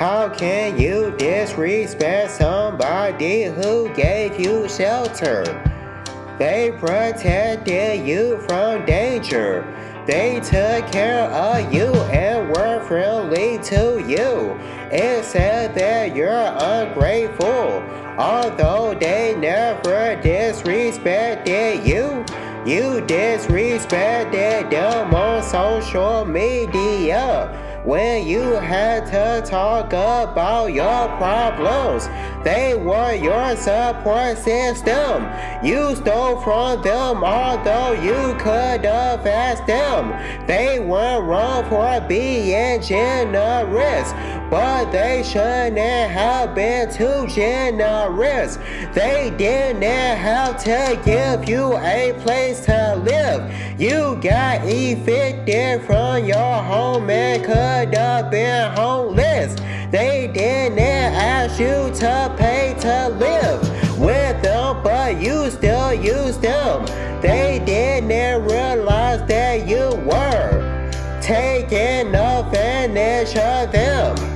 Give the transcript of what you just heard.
How can you disrespect somebody who gave you shelter? They protected you from danger. They took care of you and were friendly to you. It said that you're ungrateful, although they never disrespected you. You disrespected them on social media when you had to talk about your problems. They were your support system. You stole from them, although you could have asked them. They weren't wrong for being generous, but they shouldn't have been too generous. They didn't have to give you a place to live. You got evicted from your home and could have been homeless. They didn't ask you to pay to live with them, but you still use them. They didn't realize that you were taking advantage of them.